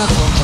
blasfemia superen